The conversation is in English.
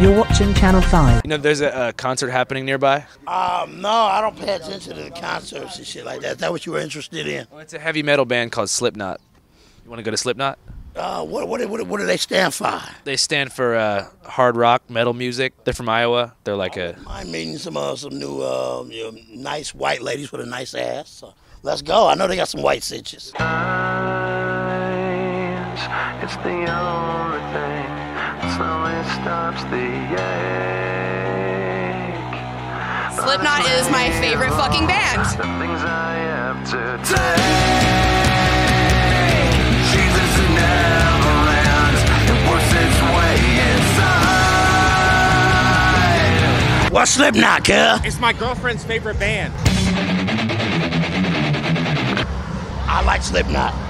You're watching Channel 5. You know, there's a, a concert happening nearby. Um, no, I don't pay attention to the concerts and shit like that. Is that what you were interested in? Well, it's a heavy metal band called Slipknot. You want to go to Slipknot? Uh, what, what, what, what do they stand for? They stand for uh, hard rock metal music. They're from Iowa. They're like a. I'm meeting some uh, some new uh, you know, nice white ladies with a nice ass. So let's go. I know they got some white cinches. It's the only thing that slowly stops the ache. Slipknot is my favorite fucking band. The things I have to take. Jesus never ends. It works its way inside. What's Slipknot, girl? It's my girlfriend's favorite band. I like Slipknot. If the pain